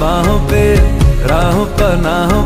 बाहों पे राहों पनाहों